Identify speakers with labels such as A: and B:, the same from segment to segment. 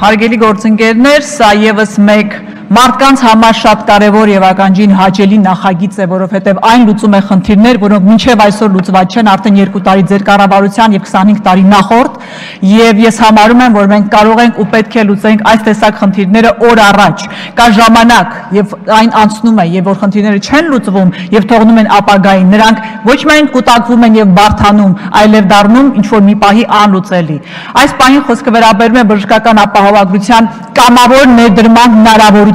A: Հարգելի գործընկերներ, սա եւս մեկ մարդկանց համար շատ կարևոր եւ ականջին հաճելի նախագիծ է, որովհետեւ այն լուծում է խնդիրներ, որոնք մինչեւ այսօր լուծված չեն արդեն 2 տարի ձեր կառավարության եւ 25 տարի նախորդ, եւ ես համարում եմ, որ մենք կարող ենք ու պետք է լուծենք այս տեսակ խնդիրները օր առաջ։ Կա ժամանակ եւ այն անցնում է եւ որ խնդիրները չեն լուծվում եւ թողնում են ապագային, նրանք ոչ միայն կուտակվում են եւ բարթանում, այլև դառնում ինչ որ մի պահի անլուծելի։ Այս պահին խոսքը վերաբերում է բժշկական ապահովագրության կամավոր ներդրման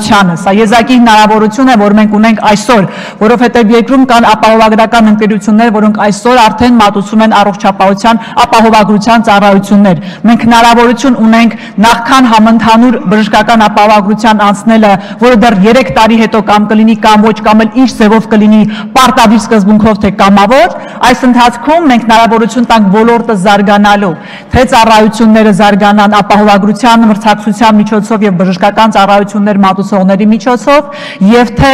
A: հնարավորությանը։ Սա եզակի հնարավորություն է, որ մենք ունենք այսօր, որովհետև երկրում կան ապահովագրական ընկերություններ, որոնք այսօր արդեն մատուցում են առողջապահության ապահովագրության ծառայություններ։ Մենք հնարավորություն ունենք նախքան համընդհանուր բժշկական ապահովագրության անցնելը, որը դեռ 3 տարի հետո կամ կլինի կամ ոչ կամ էլ ինչ ձևով կլինի պարտադիր սկզբունքով թե կամավոր, այս ընթացքում մենք հնարավորություն տանք ոլորտը զարգանալու, թե ծառայությունները զարգանան ապահովագրության մրցակցության միջոցով եւ բժշկական ծառայություններ մատուցողների միջոցով եւ թե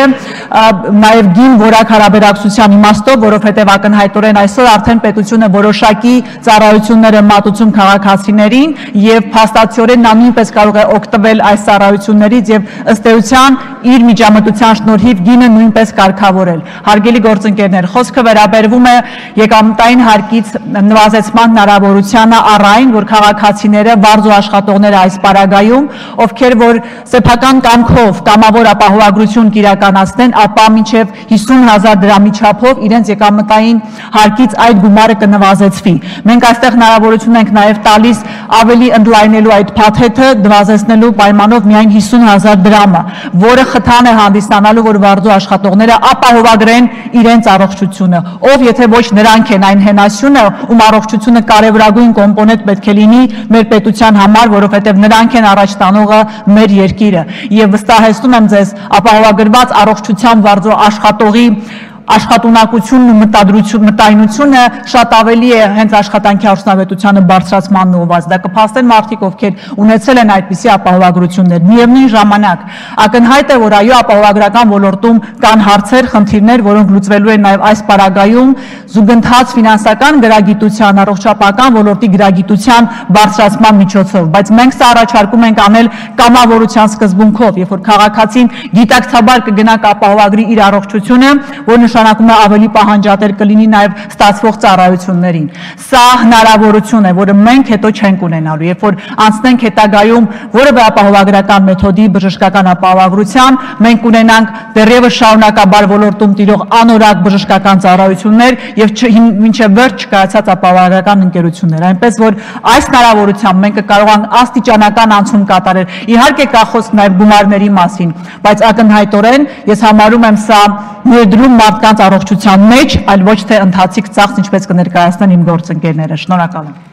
A: նաեւ գին որակ հարաբերակցության իմաստով, որովհետեւ ակնհայտորեն այսօր արդեն պետությունը որոշակի ծառայություններ է մատուցում քաղաքացիներին եւ փաստացիորեն նա նույնպես կարող է օգտվել այս ծառայություններից եւ ըստ էության իր միջամտության շնորհիվ գինը նույնպես կարգավորել։ Հարգելի գործընկերներ, խոսքը վերաբերվում է եկամտային հարկից նվազեցման հնարավորությանը առ այն, որ քաղաքացիները, բարձր աշխատողները այս պարագայում ովքեր որ սեփական կամքով կամավոր ապահովագրություն կիրականացնեն, ապա մինչև 50.000 դրամի չափով իրենց եկամտային հարկից այդ գումարը կնվազեցվի։ Մենք այստեղ հնարավորություն ենք նաև տալիս ավելի ընդլայնելու այդ փաթեթը, նվազեցնելու պայմանով միայն 50.000 դրամը, որը խթան է հանդիսանալու, որ վարձու աշխատողները ապահովագրեն իրենց առողջությունը։ Ով եթե ոչ նրանք են այն հենասյունը, ում առողջությունը կարևորագույն կոմպոնենտ պետք է լինի մեր պետության համար, որովհետև նրանք են առաջ տանում անողը մեր երկիրը եւ վստահեցնում եմ ձեզ ապահովագրված առողջության վարձու աշխատողի աշխատունակությունն ու մտադրություն մտայնությունը շատ ավելի է հենց աշխատանքի արդյունավետությանը բարձրացմանն ուղված։ Դա կփաստեն մարդիկ, ովքեր ունեցել են այդպիսի ապահովագրություններ։ Միևնույն ժամանակ ակնհայտ է, որ այո, ապահովագրական ոլորտում կան հարցեր, խնդիրներ, որոնք լուծվելու են նաև այս պարագայում. Զուգընթաց ֆինանսական գրագիտության, առողջապահական ոլորտի գրագիտության բարձրացման միջոցով, բայց մենք սա առաջարկում ենք անել կամավորության սկզբունքով, երբ որ քաղաքացին գիտակցաբար կգնա կապահովագրի իր առողջությունը, որ նշանակում է ավելի պահանջատեր կլինի նաև ստացվող ծառայություններին։ Սա հնարավորություն է, որը մենք հետո չենք ունենալու, երբ որ անցնենք հետագայում որևէ ապահովագրական մեթոդի բժշկական ապահովագրության, մենք ունենանք դեռևս շարունակաբար ոլորտում տիրող անորակ բժշկական ծառայություններ եւ մինչեւ վերջ չկայացած ապահովագրական ընկերություններ։ Այնպես որ այս հնարավորությամբ մենք կկարողանանք աստիճանական անցում կատարել։ Իհարկե կա խոսք նաև գումարների մասին, բայց ակնհայտորեն ես համարում եմ սա ներդրում մարդկանց առողջության մեջ, այլ ոչ թե ընթացիկ ծախս, ինչպես կներկայացնեն իմ գործընկերները։ Շնորհակալ եմ։